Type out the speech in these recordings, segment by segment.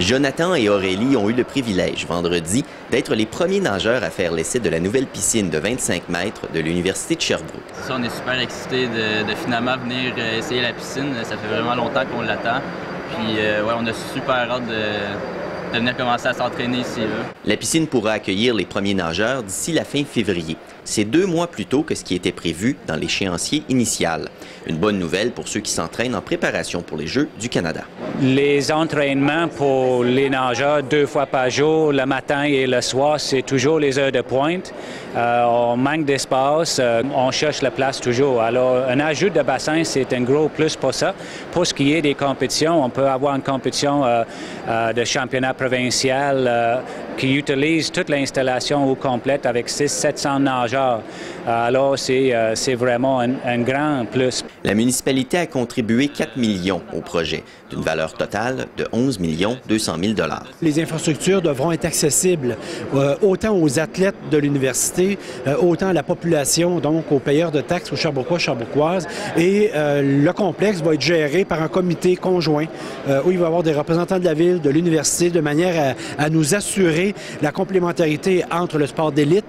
Jonathan et Aurélie ont eu le privilège vendredi d'être les premiers nageurs à faire l'essai de la nouvelle piscine de 25 mètres de l'Université de Sherbrooke. on est super excités de, finalement venir euh, essayer la piscine. Ça fait vraiment longtemps qu'on l'attend. Puis euh, ouais, on a super hâte de, de venir commencer à s'entraîner ici. La piscine pourra accueillir les premiers nageurs d'ici la fin février. C'est deux mois plus tôt que ce qui était prévu dans l'échéancier initial. Une bonne nouvelle pour ceux qui s'entraînent en préparation pour les Jeux du Canada. Les entraînements pour les nageurs deux fois par jour, le matin et le soir, c'est toujours les heures de pointe. Euh, on manque d'espace, euh, on cherche la place toujours. Alors, un ajout de bassin, c'est un gros plus pour ça. Pour ce qui est des compétitions, on peut avoir une compétition euh, de championnat provincial qui utilise toute l'installation au complète avec 600-700 nageurs. Alors, c'est vraiment un, un grand plus. La municipalité a contribué 4 millions au projet, d'une valeur totale de 11 millions 200 000 Les infrastructures devront être accessibles autant aux athlètes de l'université euh, autant à la population, donc aux payeurs de taxes, aux Charbouquois, Charbouquoises. Et euh, le complexe va être géré par un comité conjoint euh, où il va y avoir des représentants de la ville, de l'université, de manière à, nous assurer la complémentarité entre le sport d'élite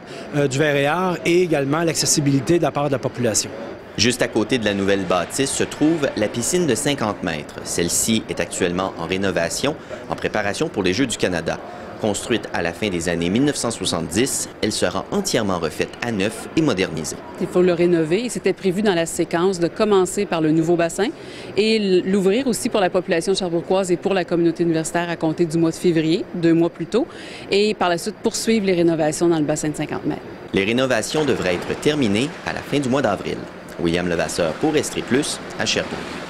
du verre et également l'accessibilité de la part de la population. Juste à côté de la nouvelle bâtisse se trouve la piscine de 50 mètres. Celle-ci est actuellement en rénovation, en préparation pour les Jeux du Canada. Construite à la fin des années 1970, elle sera entièrement refaite à neuf et modernisée. Il faut le rénover. C'était prévu dans la séquence de commencer par le nouveau bassin et l'ouvrir aussi pour la population charbouquoise et pour la communauté universitaire à compter du mois de février, deux mois plus tôt, et par la suite poursuivre les rénovations dans le bassin de 50 mètres. Les rénovations devraient être terminées à la fin du mois d'avril. William Levasseur pour Estrie Plus à Sherbrooke.